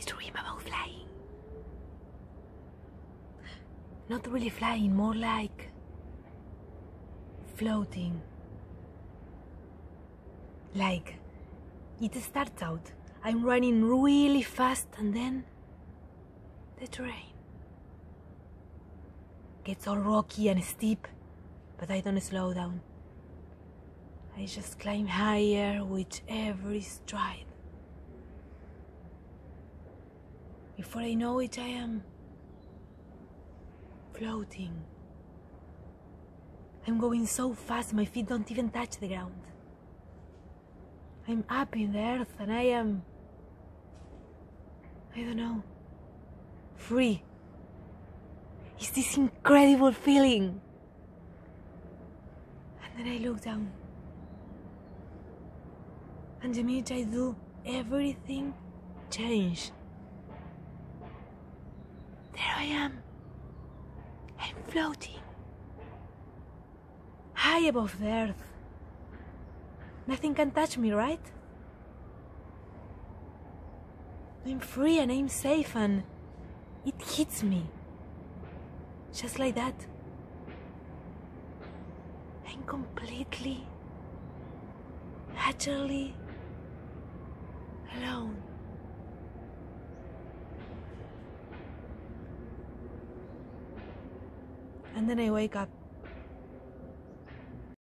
I dream about flying. Not really flying, more like floating. Like, it starts out, I'm running really fast, and then the terrain gets all rocky and steep, but I don't slow down. I just climb higher with every stride. Before I know it, I am floating. I'm going so fast, my feet don't even touch the ground. I'm up in the earth and I am. I don't know. Free. It's this incredible feeling. And then I look down. And the minute I do, everything changed. There I am. I'm floating. High above the earth. Nothing can touch me, right? I'm free and I'm safe and it hits me. Just like that. I'm completely, utterly alone. And then I wake up